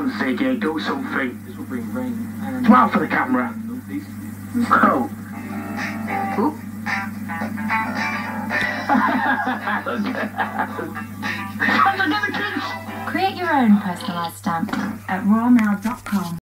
on, Ziggy, do something. This will bring rain Smile for the camera. Oh. Oh. Create your own personalised stamp at royalmail.com.